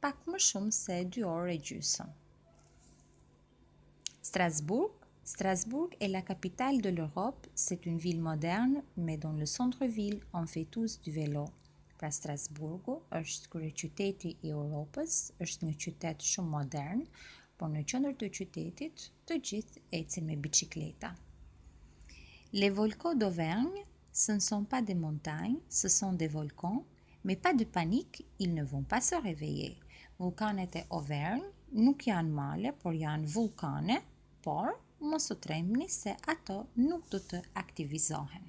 pak më shumë se dy orë e gjysëm. Strasbourg, Strasbourg est la capitale de l'Europe, c'est une ville moderne, mais dans le centre-ville on fait tous du vélo. Pra Strasburgu është kryeqyteti i Europës, është një qytet shumë modern, por në qendër të qytetit të gjithë ecin me biçikleta. Les volcans d'Auvergne, ce ne sont pas des montagnes, ce sont des volcans, Mais pas de panique, ils ne vont pas se réveiller. Vullkanet e Auvergne nuk janë male, por janë vullkane, por mos u trembni se ato nuk do të aktivizohen.